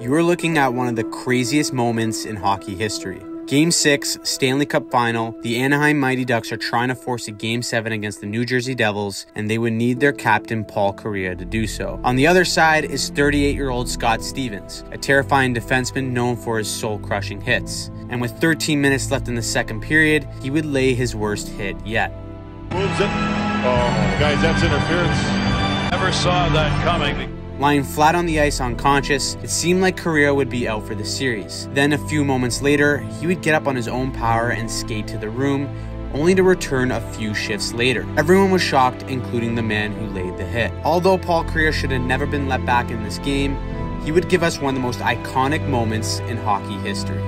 You are looking at one of the craziest moments in hockey history. Game 6, Stanley Cup Final, the Anaheim Mighty Ducks are trying to force a Game 7 against the New Jersey Devils, and they would need their captain Paul Kariya to do so. On the other side is 38 year old Scott Stevens, a terrifying defenseman known for his soul crushing hits. And with 13 minutes left in the second period, he would lay his worst hit yet. Moves it. Oh, guys, that's interference. Never saw that coming. Lying flat on the ice unconscious, it seemed like Kariya would be out for the series. Then, a few moments later, he would get up on his own power and skate to the room, only to return a few shifts later. Everyone was shocked, including the man who laid the hit. Although Paul Kariya should have never been let back in this game, he would give us one of the most iconic moments in hockey history.